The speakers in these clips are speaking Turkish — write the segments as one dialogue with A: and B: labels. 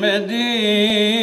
A: Medine'ye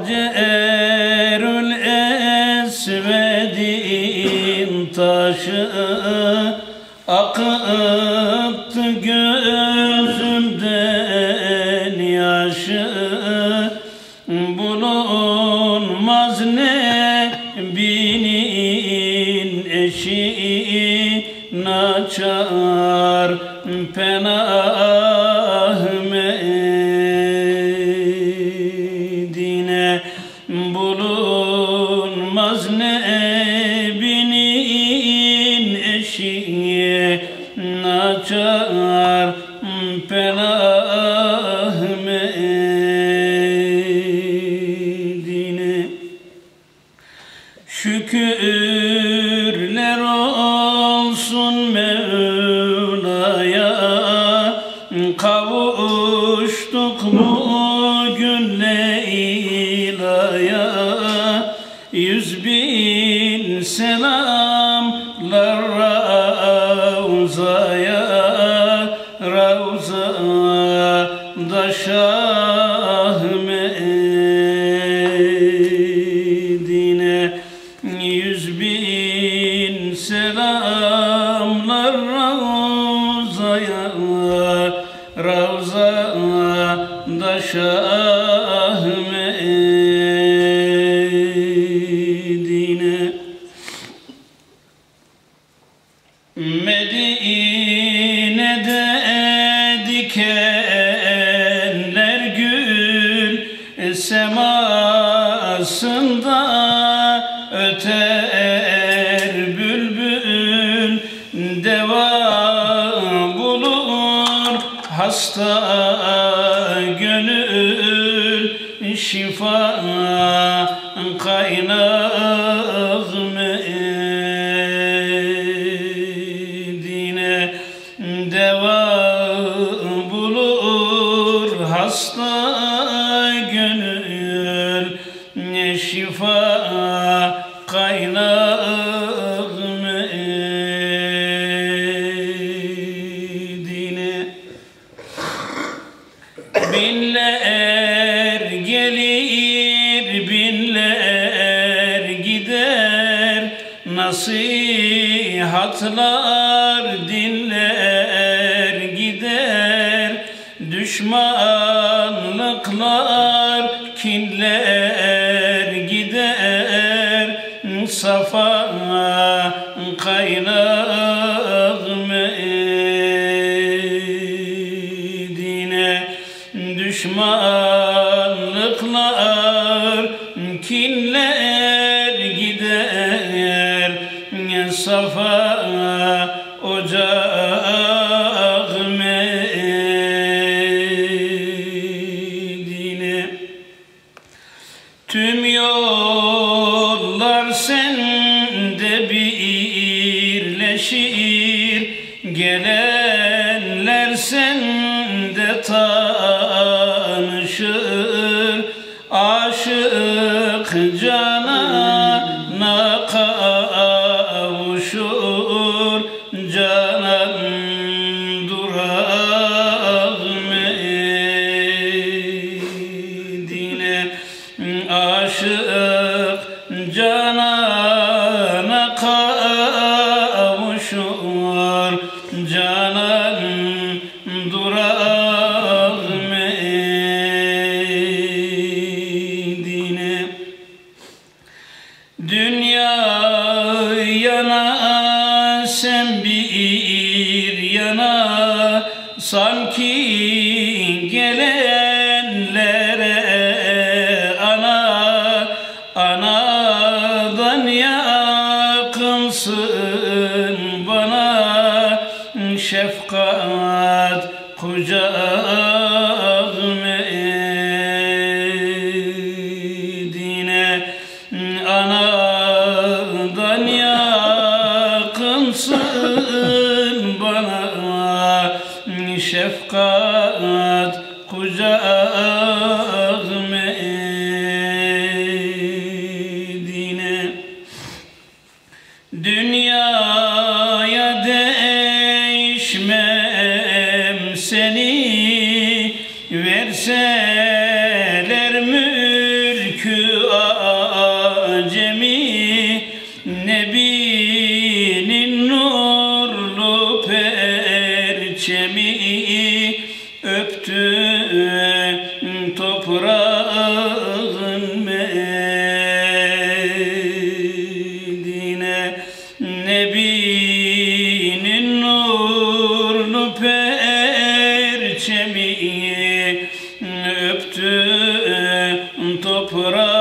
A: Hacerül Esved'in taşı Akıttı gözümden yaşı. Bulunmaz ne binin eşi Naçar penah Şükürler olsun Mevla'ya gelir, binler gider Nasihatlar dinler gider Düşmanlıklar, kinler gider Safa kaynağı Medine Düşmanlıklar, birleşir Gelenler sende tanışır. Aşık canana kavuşur. Canan durağı Medine Aşık canana شفقات قزاء put up.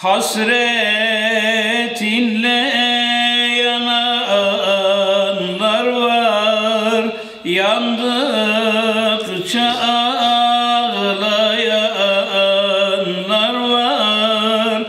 A: Hasretinle yananlar var. Yandıkça ağlayanlar var.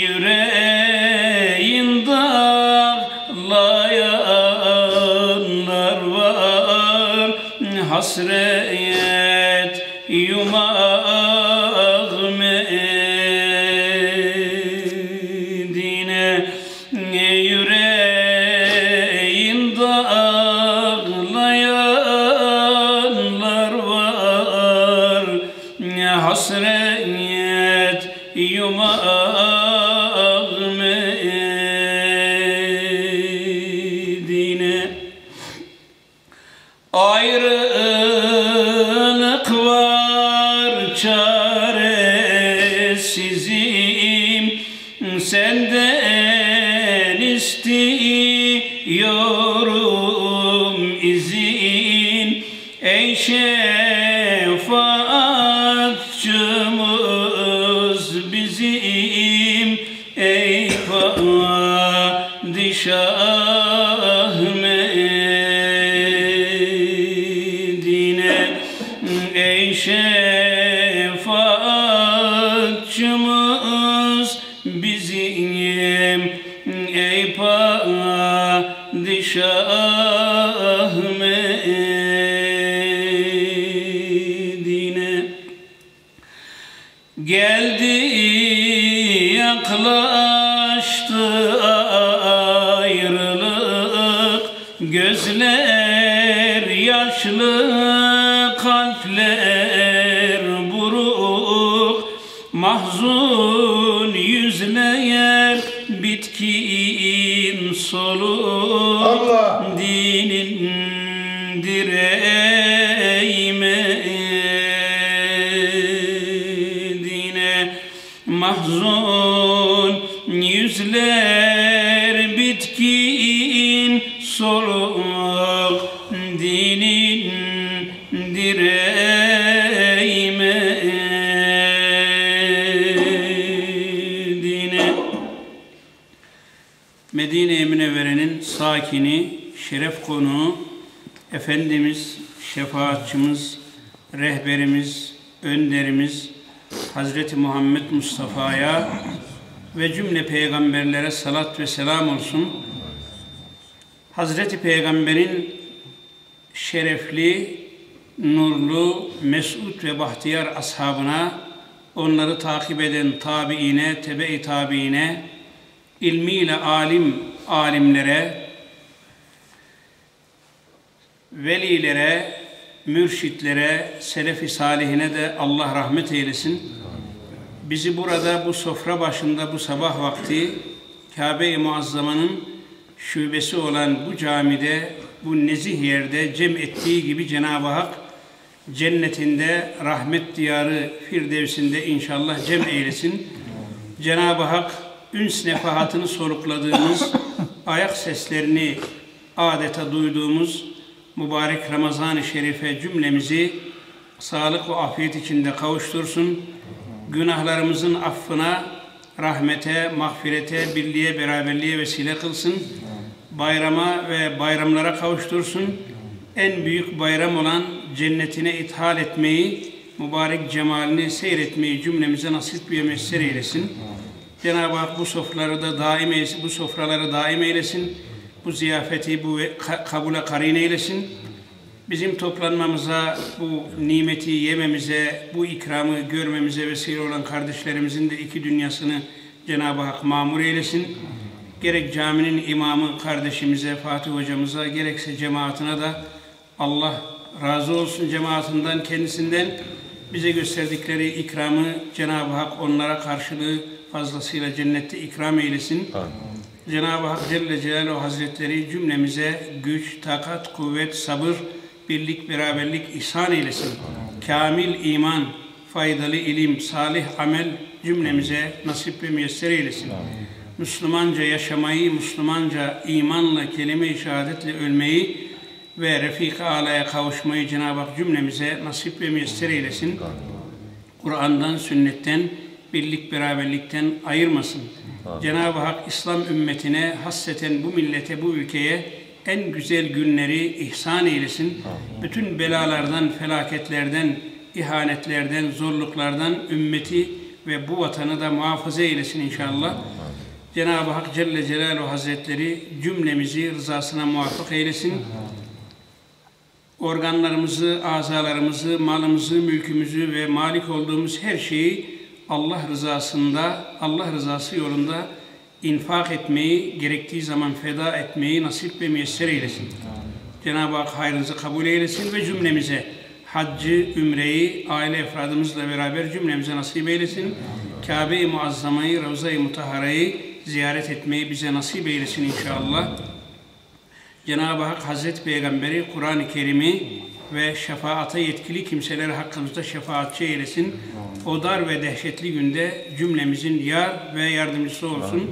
A: Yüreğin dağlayanlar var. Hasret You must. Ahmedine geldi yaklaştı ayrılık. Gözler yaşlı kalpler buruk. Mahzun yüzler bitki solun
B: Allah.
A: dinindir ey Medine-i Münevvere'nin sakini, şeref konuğu, Efendimiz, şefaatçımız, rehberimiz, önderimiz Hazreti Muhammed Mustafa'ya ve cümle peygamberlere salat ve selam olsun. Hazreti Peygamber'in şerefli, nurlu, mesut ve bahtiyar ashabına, onları takip eden tabiine, tebe-i tabiine, ilmiyle alim alimlere, velilere, mürşitlere, selef-i salihine de Allah rahmet eylesin. Bizi burada bu sofra başında bu sabah vakti Kabe-i Muazzama'nın şubesi olan bu camide, bu nezih yerde cem ettiği gibi Cenab-ı Hak cennetinde, rahmet diyarı Firdevsinde inşallah cem eylesin. Cenab-ı Hak üns nefahatını solukladığımız, ayak seslerini adeta duyduğumuz mübarek Ramazan-ı Şerife cümlemizi sağlık ve afiyet içinde kavuştursun. Günahlarımızın affına, rahmete, mağfirete, birliğe, beraberliğe vesile kılsın. Bayrama ve bayramlara kavuştursun. En büyük bayram olan cennetine ithal etmeyi, mübarek cemalini seyretmeyi cümlemize nasip ve messer eylesin. Cenab-ı Hak bu sofraları da daim eylesin, bu sofraları daim eylesin. Bu ziyafeti bu kabule karin eylesin. Bizim toplanmamıza, bu nimeti yememize, bu ikramı görmemize vesile olan kardeşlerimizin de iki dünyasını Cenab-ı Hak mamur eylesin. Gerek caminin imamı kardeşimize, Fatih hocamıza, gerekse cemaatine de Allah razı olsun cemaatinden, kendisinden bize gösterdikleri ikramı Cenab-ı Hak onlara karşılığı fazlasıyla cennette ikram eylesin. Cenab-ı Hak Celle Celaluhu Hazretleri cümlemize güç, takat, kuvvet, sabır, birlik, beraberlik ihsan eylesin. Kamil iman, faydalı ilim, salih amel cümlemize nasip ve müyesser eylesin. Müslümanca yaşamayı, Müslümanca imanla, kelime-i şehadetle ölmeyi ve Refik-i Ala'ya kavuşmayı Cenab-ı Hak cümlemize nasip ve müyesser eylesin. Kur'an'dan, sünnetten, birlik beraberlikten ayırmasın. Cenab-ı Hak İslam ümmetine, hasseten bu millete, bu ülkeye en güzel günleri ihsan eylesin. Bütün belalardan, felaketlerden, ihanetlerden, zorluklardan ümmeti ve bu vatanı da muhafaza eylesin inşallah. Cenab-ı Hak Celle Celaluhu Hazretleri cümlemizi rızasına muvaffak eylesin. Organlarımızı, azalarımızı, malımızı, mülkümüzü ve malik olduğumuz her şeyi Allah rızasında, Allah rızası yolunda infak etmeyi, gerektiği zaman feda etmeyi nasip ve müyesser eylesin. Cenab-ı Hak hayrınızı kabul eylesin ve cümlemize haccı, ümreyi, aile efradımızla beraber cümlemize nasip eylesin. Kabe-i Muazzama'yı, Ravza-i Mutahara'yı ziyaret etmeyi bize nasip eylesin inşallah. Cenab-ı Hak Hazreti Peygamberi Kur'an-ı Kerim'i ve şefaate yetkili kimseler hakkımızda şefaatçi eylesin. O dar ve dehşetli günde cümlemizin yar ve yardımcısı olsun.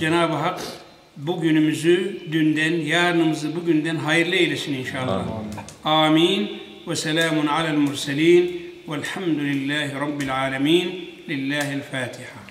A: Cenab-ı Hak bugünümüzü dünden, yarınımızı bugünden hayırlı eylesin inşallah. Amin. Ve selamun alel murselin. Velhamdülillahi Rabbil alemin. Lillahil Fatiha.